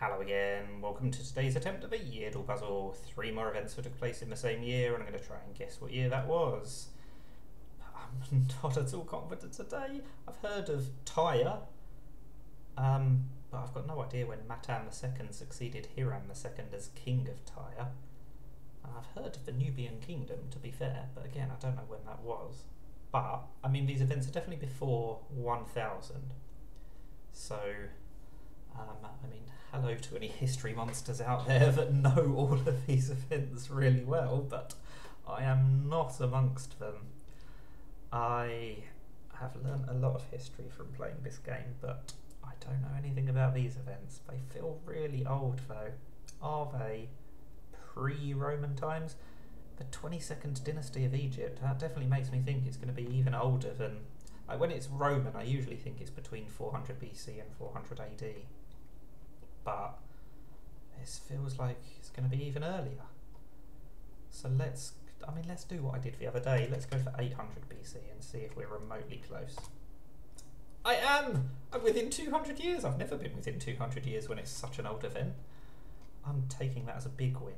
Hello again, welcome to today's attempt of a Yeardle puzzle. Three more events that took place in the same year, and I'm going to try and guess what year that was. I'm not at all confident today. I've heard of Tyre, um, but I've got no idea when Matan II succeeded Hiram II as king of Tyre. I've heard of the Nubian kingdom, to be fair, but again, I don't know when that was. But, I mean, these events are definitely before 1000. So, hello to any history monsters out there that know all of these events really well, but I am not amongst them. I have learnt a lot of history from playing this game, but I don't know anything about these events. They feel really old, though. Are they pre Roman times? The 22nd dynasty of Egypt, that definitely makes me think it's going to be even older than. Like when it's Roman, I usually think it's between 400 BC and 400 AD. But this feels like it's going to be even earlier. So let's, I mean, let's do what I did the other day. Let's go for 800 BC and see if we're remotely close. I am! I'm within 200 years. I've never been within 200 years when it's such an old event. I'm taking that as a big win.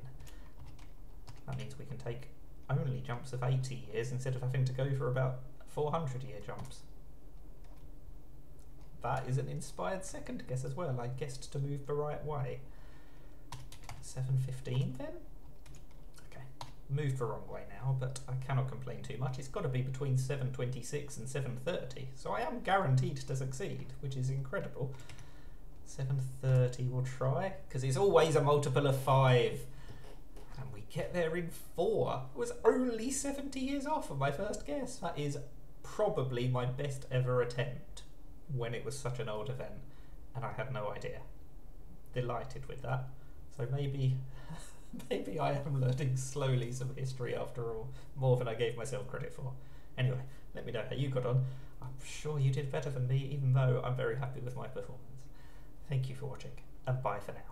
That means we can take only jumps of 80 years instead of having to go for about 400 year jumps. That is an inspired second guess as well. I guessed to move the right way. 715 then? Okay, moved the wrong way now, but I cannot complain too much. It's got to be between 726 and 730, so I am guaranteed to succeed, which is incredible. 730 we'll try, because it's always a multiple of 5. And we get there in 4. I was only 70 years off of my first guess. That is probably my best ever attempt when it was such an old event, and I had no idea. Delighted with that. So maybe, maybe I am learning slowly some history after all, more than I gave myself credit for. Anyway, let me know how you got on. I'm sure you did better than me, even though I'm very happy with my performance. Thank you for watching, and bye for now.